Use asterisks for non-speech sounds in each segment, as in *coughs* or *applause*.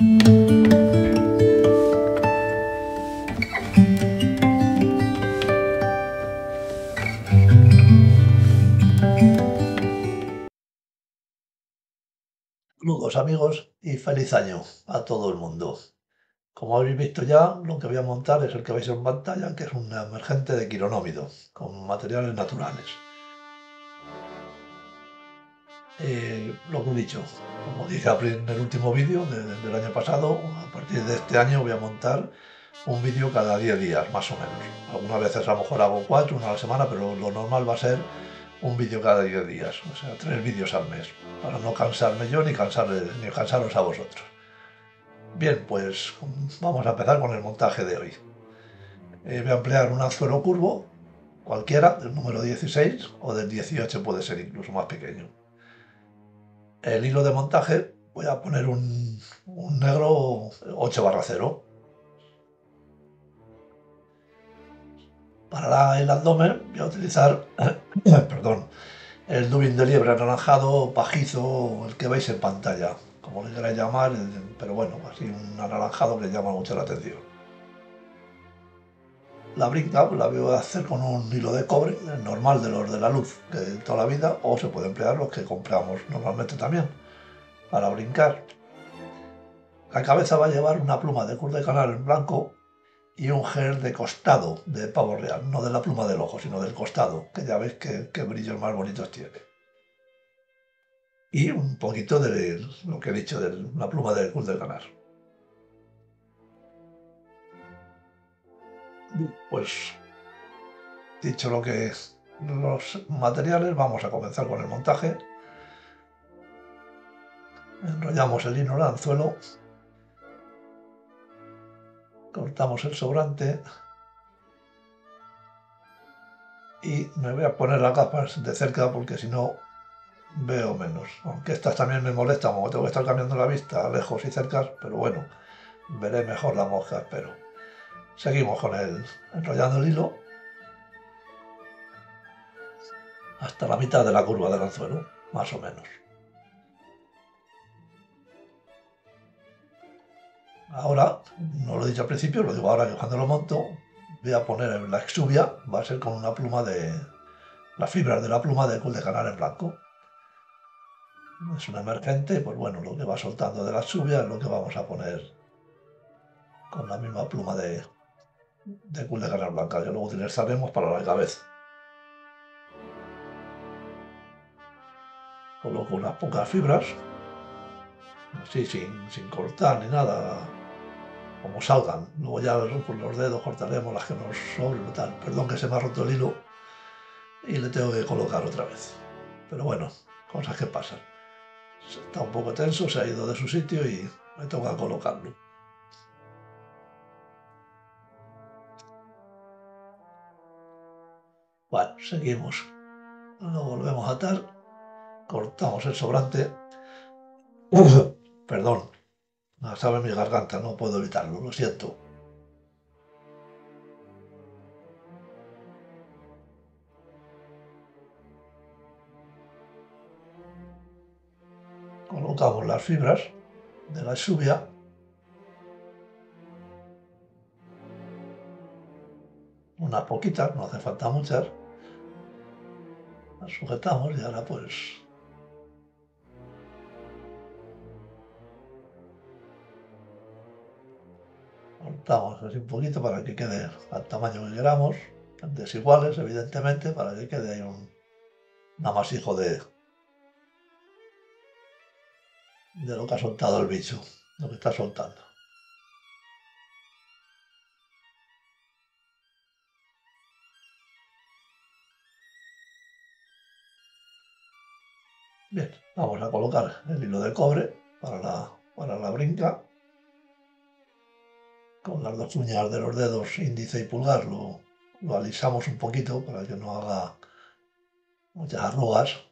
Saludos amigos y feliz año a todo el mundo. Como habéis visto ya, lo que voy a montar es el que veis en pantalla, que es un emergente de quironómido, con materiales naturales. Eh, lo que he dicho, como dije en el último vídeo del año pasado, a partir de este año voy a montar un vídeo cada 10 días, más o menos. Algunas veces a lo mejor hago 4, una a la semana, pero lo normal va a ser un vídeo cada 10 días, o sea, tres vídeos al mes, para no cansarme yo ni, ni cansaros a vosotros. Bien, pues vamos a empezar con el montaje de hoy. Eh, voy a emplear un anzuelo curvo, cualquiera, del número 16 o del 18 puede ser incluso más pequeño. El hilo de montaje voy a poner un, negro 8 barra 0. Para el abdomen voy a utilizar *coughs* perdón, el dubin de liebre anaranjado, pajizo, el que veis en pantalla como le queráis llamar, pero bueno, así un anaranjado que llama mucho la atención. La brinca la voy a hacer con un hilo de cobre, normal de los de la luz, que de toda la vida, o se puede emplear los que compramos normalmente también, para brincar. La cabeza va a llevar una pluma de cur de canal en blanco y un gel de costado de pavo real, no de la pluma del ojo, sino del costado, que ya veis qué brillos más bonitos tiene y un poquito de lo que he dicho de la pluma del cul del ganar. Pues dicho lo que es los materiales, vamos a comenzar con el montaje. Enrollamos el hilo al anzuelo, cortamos el sobrante y me voy a poner las gafas de cerca porque si no veo menos. Aunque estas también me molestan, como tengo que estar cambiando la vista lejos y cerca, pero bueno, veré mejor la mosca, espero. Seguimos con el enrollando el hilo hasta la mitad de la curva del anzuelo, más o menos. Ahora, no lo he dicho al principio, lo digo ahora que cuando lo monto, voy a poner la exuvia, va a ser con una pluma de las fibras de la pluma de cul de canal en blanco es un emergente, pues bueno, lo que va soltando de la lluvia es lo que vamos a poner con la misma pluma de, de cul de canal blanca, que luego utilizaremos para la cabeza. Coloco unas pocas fibras, así sin, sin cortar ni nada, como salgan. Luego ya con los dedos cortaremos las que nos sobren tal. Perdón que se me ha roto el hilo y le tengo que colocar otra vez. Pero bueno, cosas que pasan está un poco tenso, se ha ido de su sitio y me toca colocarlo. Bueno, seguimos. Lo volvemos a atar, cortamos el sobrante. Perdón, me sabe mi garganta, no puedo evitarlo, lo siento. colocamos las fibras de la lluvia unas poquitas, no hace falta muchas, sujetamos y ahora pues cortamos así un poquito para que quede al tamaño que queramos, desiguales evidentemente, para que quede ahí un, un amasijo de, de lo que ha soltado el bicho, lo que está soltando. Bien, vamos a colocar el hilo de cobre para la, para la brinca. Con las dos uñas de los dedos índice y pulgar lo, lo alisamos un poquito para que no haga muchas arrugas.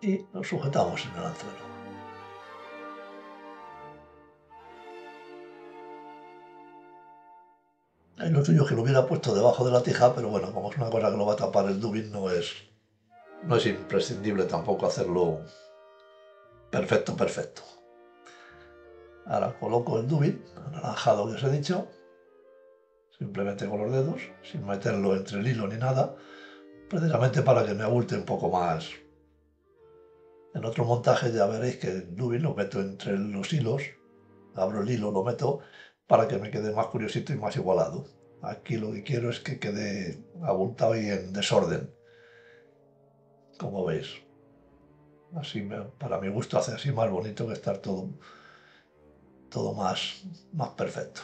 y lo sujetamos en el anzuelo. Lo suyo que lo hubiera puesto debajo de la tija, pero bueno, como es una cosa que lo va a tapar el dubin, no es, no es imprescindible tampoco hacerlo perfecto, perfecto. Ahora coloco el dubin anaranjado que os he dicho, simplemente con los dedos, sin meterlo entre el hilo ni nada, precisamente para que me abulte un poco más. En otro montaje ya veréis que el dubin lo meto entre los hilos, abro el hilo, lo meto para que me quede más curiosito y más igualado. Aquí lo que quiero es que quede abultado y en desorden, como veis. Así para mi gusto hace así más bonito que estar todo, todo más, más perfecto.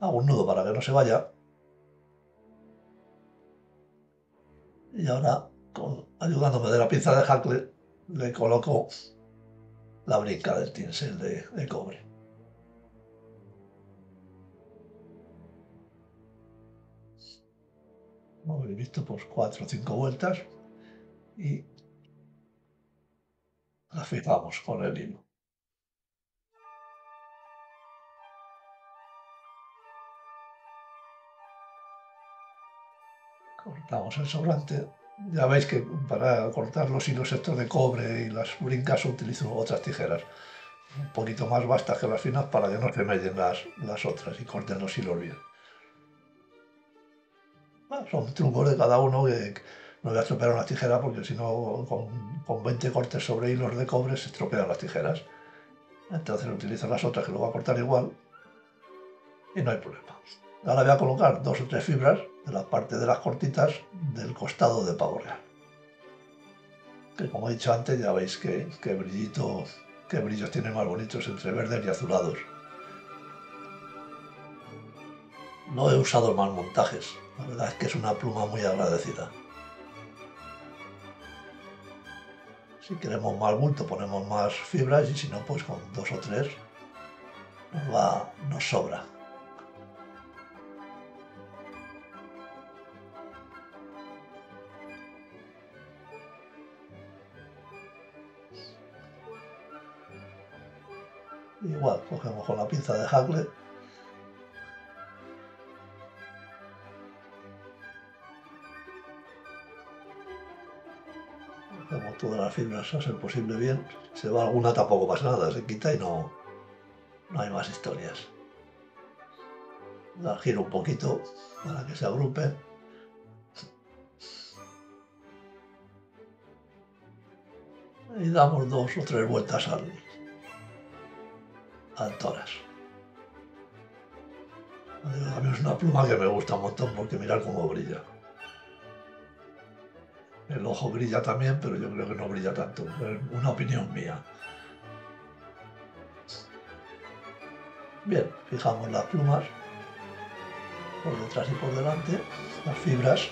Hago un nudo para que no se vaya. Y ahora, ayudándome de la pinza de hackle, le coloco la brinca del tinsel de cobre. He visto pues cuatro o cinco vueltas y la con el hilo. Cortamos el sobrante. Ya veis que para cortar los hilos estos de cobre y las brincas utilizo otras tijeras un poquito más vastas que las finas para que no se mellen las, las otras y corten los hilos bien son trucos de cada uno que no voy a estropear una tijera porque si no con, 20 cortes sobre hilos de cobre se estropean las tijeras. Entonces utilizo las otras que lo voy a cortar igual y no hay problema. Ahora voy a colocar dos o tres fibras de la parte de las cortitas del costado de pavo real. Que como he dicho antes ya veis que, que brillito, que brillos tiene más bonitos entre verdes y azulados. No he usado más montajes, la verdad es que es una pluma muy agradecida. Si queremos más bulto ponemos más fibras y si no pues con dos o tres nos, va, nos sobra. Igual, cogemos con la pinza de Hackle todas las fibras a ser posible bien. Se va alguna tampoco pasa nada, se quita y no, no hay más historias. La giro un poquito para que se agrupe. Y damos dos o tres vueltas al, al es una pluma que me gusta un montón porque mirar cómo brilla. El ojo brilla también, pero yo creo que no brilla tanto. Es una opinión mía. Bien, fijamos las plumas por detrás y por delante, las fibras.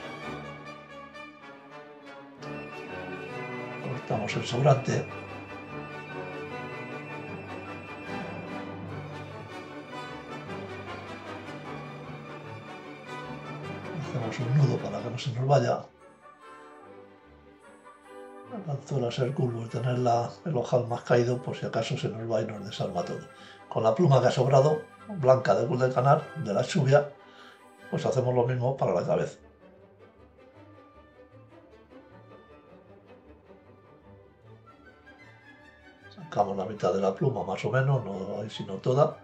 Cortamos el sobrante. Hacemos un nudo para que no se nos vaya suele ser curvo y tener el ojal más caído por si acaso se nos va y nos desarma todo. Con la pluma que ha sobrado, blanca de del canal, de la lluvia, pues hacemos lo mismo para la cabeza. Sacamos la mitad de la pluma más o menos, no sino toda,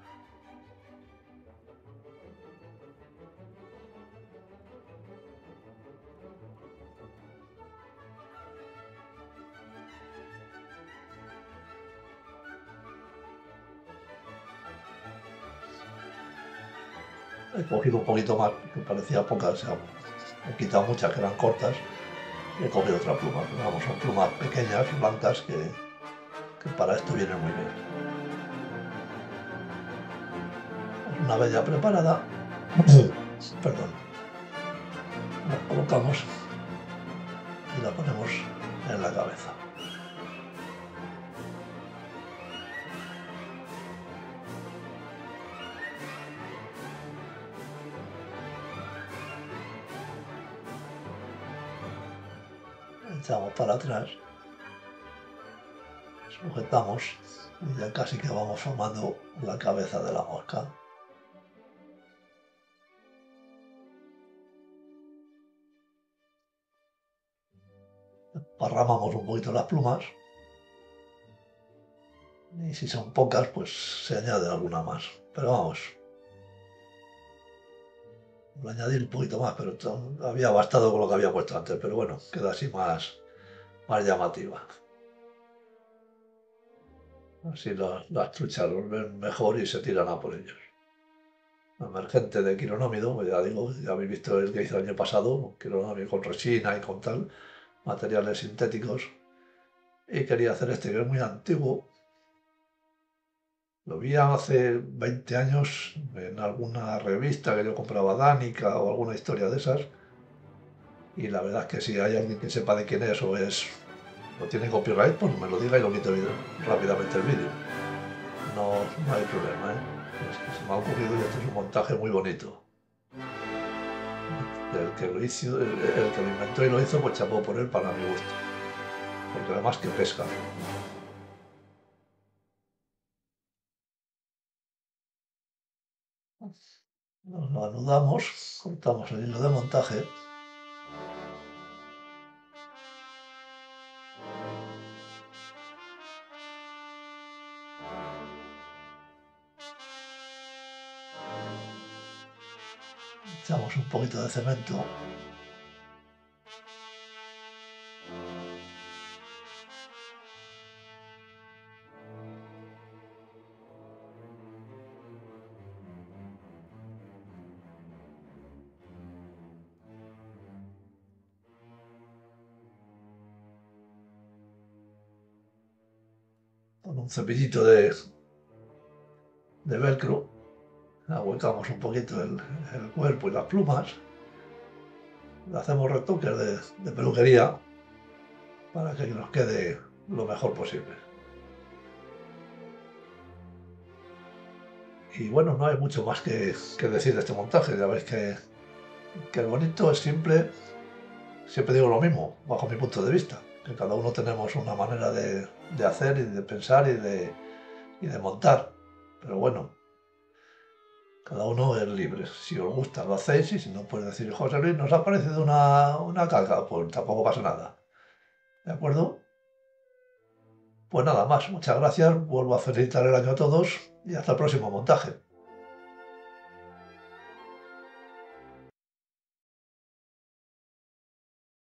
he cogido un poquito más, que parecía pocas, he quitado muchas que eran cortas he cogido otra pluma. Vamos, son plumas pequeñas, blancas, que, que para esto vienen muy bien. Una vez ya preparada, *coughs* perdón, la colocamos y la ponemos en la cabeza. echamos para atrás, sujetamos y ya casi que vamos formando la cabeza de la mosca. Parramamos un poquito las plumas. Y si son pocas pues se añade alguna más, pero vamos, lo añadir un poquito más, pero había bastado con lo que había puesto antes. Pero bueno, queda así más, más llamativa. Así las, truchas los ven mejor y se tiran a por ellos. Emergente de quironómido, pues ya digo, ya habéis visto el que hice el año pasado, quironómido con resina y con tal, materiales sintéticos. Y quería hacer este que es muy antiguo. Lo vi hace 20 años en alguna revista que yo compraba Dánica o alguna historia de esas. Y la verdad es que si hay alguien que sepa de quién es o es no tiene copyright, pues me lo diga y lo quito rápidamente el vídeo. No, hay problema, ¿eh? se me ha ocurrido y este es un montaje muy bonito. El que lo hizo, el, que lo inventó y lo hizo, pues chapó por él para mi gusto. Porque además que pesca. Nos lo anudamos, cortamos el hilo de montaje. Echamos un poquito de cemento. Un cepillito de, de velcro ahuecamos un poquito el, cuerpo y las plumas, le hacemos retoques de, peluquería para que nos quede lo mejor posible. Y bueno, no hay mucho más que, decir de este montaje, ya veis que, que es bonito, es simple, siempre digo lo mismo, bajo mi punto de vista, que cada uno tenemos una manera de, hacer y de pensar y de, y de montar, pero bueno, cada uno es libre. Si os gusta, lo hacéis y si no, puede decir, José Luis, nos ha parecido una, una caca, pues tampoco pasa nada. ¿De acuerdo? Pues nada más, muchas gracias, vuelvo a felicitar el año a todos y hasta el próximo montaje.